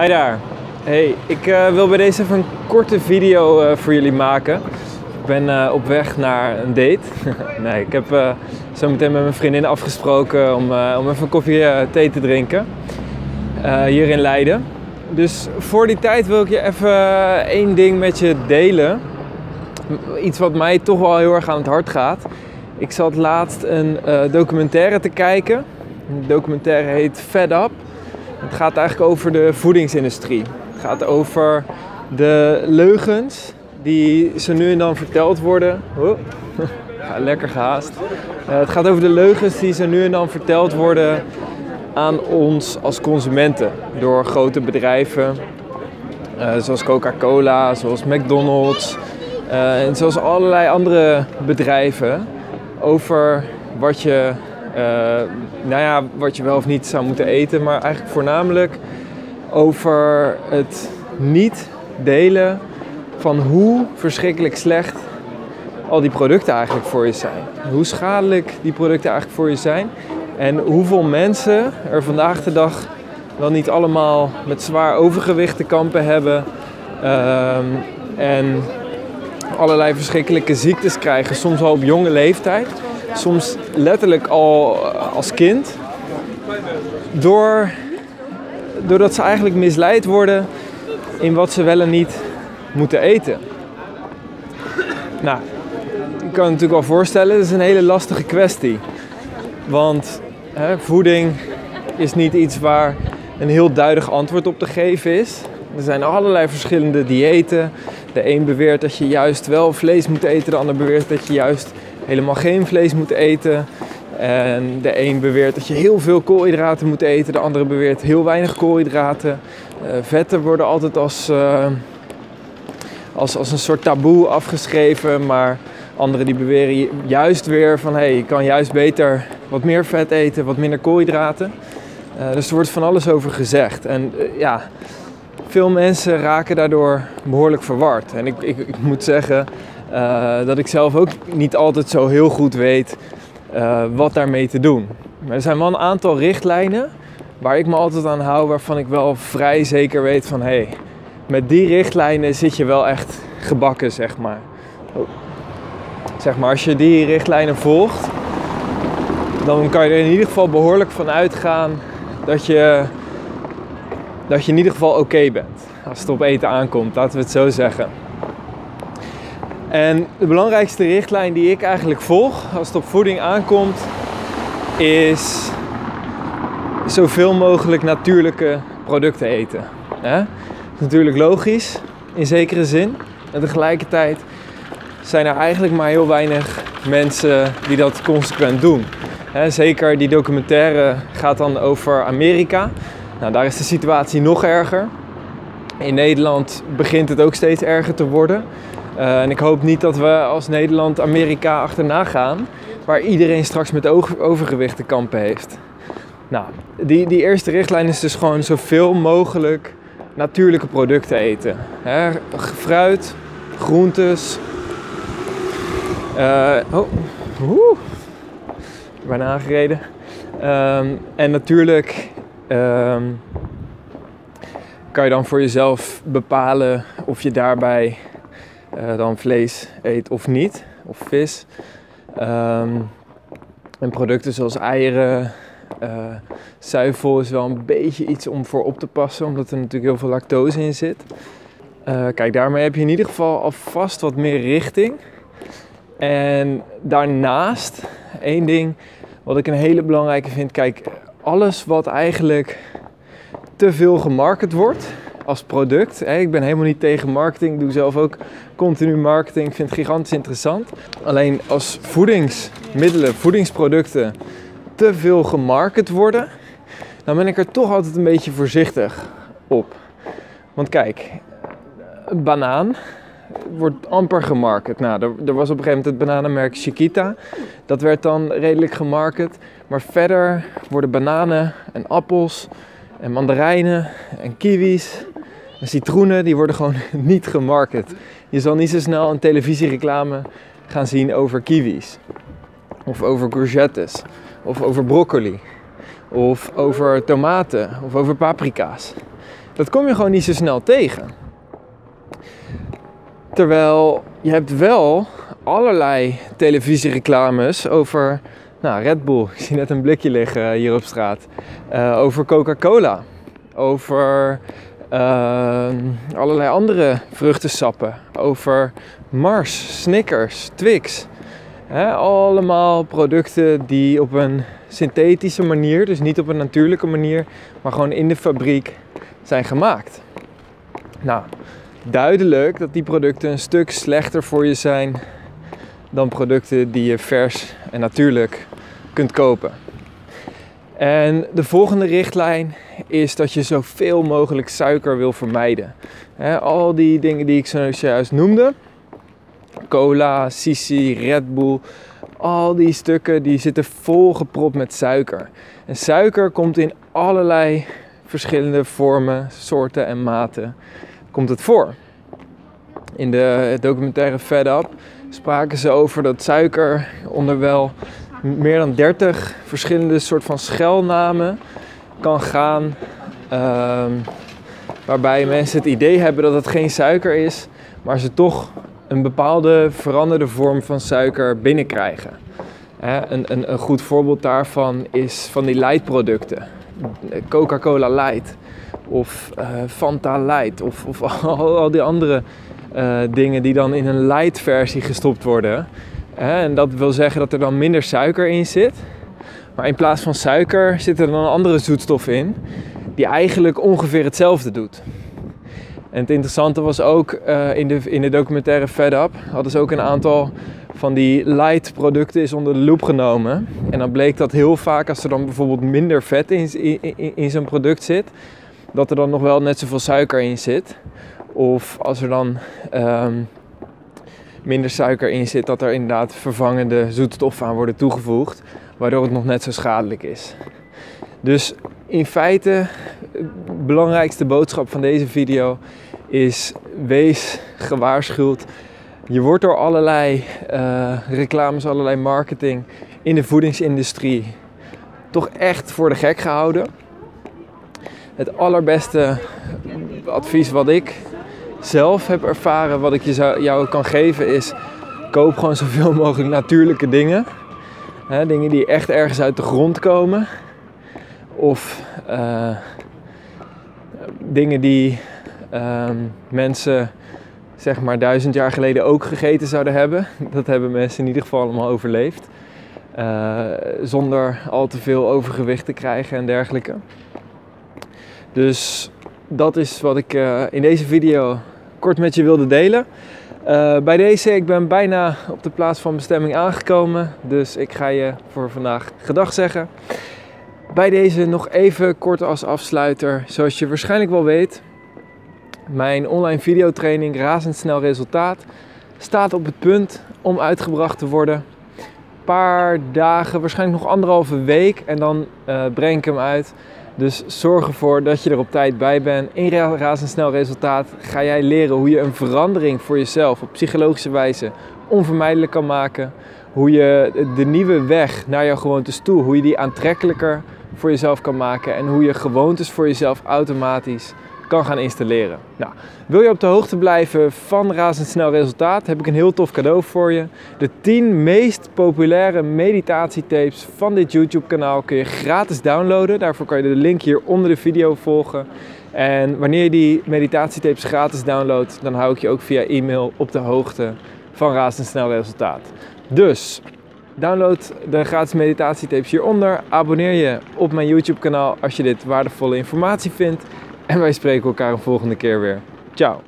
Hi daar. Hey, ik uh, wil bij deze even een korte video uh, voor jullie maken. Ik ben uh, op weg naar een date. nee, ik heb zo meteen met mijn vriendin afgesproken om, om even koffie thee te drinken. hier in Leiden. Dus voor die tijd wil ik je even één ding met je delen. Iets wat mij toch wel heel erg aan het hart gaat. Ik zat laatst een documentaire te kijken. De documentaire heet Fed Up. Het gaat eigenlijk over de voedingsindustrie. Het gaat over de leugens die ze nu en dan verteld worden. Oh, lekker gehaast. Uh, het gaat over de leugens die ze nu en dan verteld worden aan ons als consumenten door grote bedrijven. Uh, zoals Coca-Cola, zoals McDonald's uh, en zoals allerlei andere bedrijven over wat je nou ja, wat je wel of niet zou moeten eten, maar eigenlijk voornamelijk over het niet delen van hoe verschrikkelijk slecht al die producten eigenlijk voor je zijn. Hoe schadelijk die producten eigenlijk voor je zijn. En hoeveel mensen er vandaag de dag wel niet allemaal met zwaar overgewicht te kampen hebben. Uh, en allerlei verschrikkelijke ziektes krijgen, soms al op jonge leeftijd soms letterlijk al eh, als kind. Door, doordat ze eigenlijk misleid worden in wat ze wel en niet moeten eten. Nou, ik kan het natuurlijk wel voorstellen, dat is een hele lastige kwestie. Want hè, voeding is niet iets waar een heel duidelijk antwoord op te geven is. Er zijn allerlei verschillende diëten. De een beweert dat je juist wel vlees moet eten, de ander beweert dat je juist helemaal geen vlees moet eten. En de een beweert dat je heel veel koolhydraten moet eten, de andere beweert heel weinig koolhydraten. Uh, vetten worden altijd als, uh, als, als een soort taboe afgeschreven, maar anderen die beweren juist weer van hé, hey, je kan juist beter wat meer vet eten, wat minder koolhydraten. Uh, dus er wordt van alles over gezegd. En ja, veel mensen raken daardoor behoorlijk verward. En ik, ik, ik moet zeggen, uh, dat ik zelf ook niet altijd zo heel goed weet uh, wat daarmee te doen. Maar er zijn wel een aantal richtlijnen waar ik me altijd aan hou, waarvan ik wel vrij zeker weet van hé, hey, met die richtlijnen zit je wel echt gebakken, zeg maar. Oh. Zeg maar, als je die richtlijnen volgt, dan kan je er in ieder geval behoorlijk van uitgaan dat je, dat je in ieder geval oké bent. Als het op eten aankomt, laten we het zo zeggen. En de belangrijkste richtlijn die ik eigenlijk volg als het op voeding aankomt, is zoveel mogelijk natuurlijke producten eten. Dat is natuurlijk logisch in zekere zin. En tegelijkertijd zijn er eigenlijk maar heel weinig mensen die dat consequent doen. Zeker die documentaire gaat dan over Amerika. Nou, daar is de situatie nog erger. In Nederland begint het ook steeds erger te worden. Uh, en ik hoop niet dat we als Nederland Amerika achterna gaan, waar iedereen straks met overgewicht te kampen heeft. Nou, die, die eerste richtlijn is dus gewoon zoveel mogelijk natuurlijke producten eten. Hè? Fruit, groentes. Uh, oh, woe, bijna aangereden. Um, en natuurlijk um, kan je dan voor jezelf bepalen of je daarbij uh, dan vlees eet of niet, of vis. Um, en producten zoals eieren, uh, zuivel is wel een beetje iets om voor op te passen, omdat er natuurlijk heel veel lactose in zit. Uh, kijk, daarmee heb je in ieder geval alvast wat meer richting. En daarnaast, één ding wat ik een hele belangrijke vind, kijk, alles wat eigenlijk te veel gemarket wordt, als product. Ik ben helemaal niet tegen marketing. Doe zelf ook continu marketing. Ik vind het gigantisch interessant. Alleen als voedingsmiddelen, voedingsproducten te veel gemarket worden, dan ben ik er toch altijd een beetje voorzichtig op. Want kijk, banaan wordt amper gemarket. Nou, er, er, was op een gegeven moment het bananenmerk Chiquita. Dat werd dan redelijk gemarket. Maar verder worden bananen en appels en mandarijnen en kiwis en citroenen die worden gewoon niet gemarket. Je zal niet zo snel een televisiereclame gaan zien over kiwis. Of over courgettes. Of over broccoli. Of over tomaten. Of over paprika's. Dat kom je gewoon niet zo snel tegen. Terwijl je hebt wel allerlei televisiereclames over nou, Red Bull. Ik zie net een blikje liggen hier op straat. Uh, over Coca-Cola. Over uh, allerlei andere vruchtensappen. Over Mars, Snickers, Twix. allemaal producten die op een synthetische manier, dus niet op een natuurlijke manier, maar gewoon in de fabriek zijn gemaakt. Nou, duidelijk dat die producten een stuk slechter voor je zijn dan producten die je vers en natuurlijk kunt kopen. En de volgende richtlijn is dat je zoveel mogelijk suiker wil vermijden. al die dingen die ik zojuist noemde, cola, sisi, Red Bull, al die stukken die zitten volgepropt met suiker. En suiker komt in allerlei verschillende vormen, soorten en maten komt het voor. In de documentaire Fed Up spraken ze over dat suiker onder wel meer dan 30 verschillende soort van schelnamen kan gaan. Ehm, waarbij mensen het idee hebben dat het geen suiker is, maar ze toch een bepaalde veranderde vorm van suiker binnenkrijgen. een, een, een goed voorbeeld daarvan is van die light producten. Coca-Cola Light of uh, Fanta Light of, of al, die andere uh, dingen die dan in een light versie gestopt worden. En dat wil zeggen dat er dan minder suiker in zit. Maar in plaats van suiker zit er dan een andere zoetstof in die eigenlijk ongeveer hetzelfde doet. En het interessante was ook uh, in, de, in de documentaire Fed Up hadden ze ook een aantal van die light producten is onder de loep genomen. En dan bleek dat heel vaak als er dan bijvoorbeeld minder vet in, in, in zo'n product zit, dat er dan nog wel net zoveel suiker in zit. Of als er dan um, minder suiker in zit, dat er inderdaad vervangende zoetstoffen aan worden toegevoegd, waardoor het nog net zo schadelijk is. Dus in feite, de belangrijkste boodschap van deze video is: wees gewaarschuwd. Je wordt door allerlei uh, reclames, allerlei marketing in de voedingsindustrie toch echt voor de gek gehouden. Het allerbeste advies wat ik zelf heb ervaren, wat ik je zou, jou kan geven, is koop gewoon zoveel mogelijk natuurlijke dingen. dingen die echt ergens uit de grond komen. Of uh, dingen die um, mensen zeg maar duizend jaar geleden ook gegeten zouden hebben. Dat hebben mensen in ieder geval allemaal overleefd. Uh, zonder al te veel overgewicht te krijgen en dergelijke. Dus dat is wat ik uh, in deze video kort met je wilde delen. Uh, bij deze, ik ben bijna op de plaats van bestemming aangekomen. Dus ik ga je voor vandaag gedag zeggen. Bij deze nog even kort als afsluiter. Zoals je waarschijnlijk wel weet, mijn online videotraining Razendsnel Resultaat staat op het punt om uitgebracht te worden. Een paar dagen, waarschijnlijk nog anderhalve week en dan uh, breng ik hem uit. Dus zorg ervoor dat je er op tijd bij bent. In razendsnel resultaat ga jij leren hoe je een verandering voor jezelf op psychologische wijze onvermijdelijk kan maken. Hoe je de nieuwe weg naar jouw gewoontes toe, hoe je die aantrekkelijker voor jezelf kan maken. En hoe je gewoontes voor jezelf automatisch kan gaan installeren. Nou, wil je op de hoogte blijven van razendsnel resultaat, heb ik een heel tof cadeau voor je. De 10 meest populaire meditatietapes van dit YouTube kanaal kun je gratis downloaden. Daarvoor kan je de link hier onder de video volgen. En wanneer je die meditatietapes gratis downloadt, dan hou ik je ook via e-mail op de hoogte van razendsnel resultaat. Dus Download de gratis meditatietapes hieronder. Abonneer je op mijn YouTube kanaal als je dit waardevolle informatie vindt. En wij spreken elkaar een volgende keer weer. Ciao.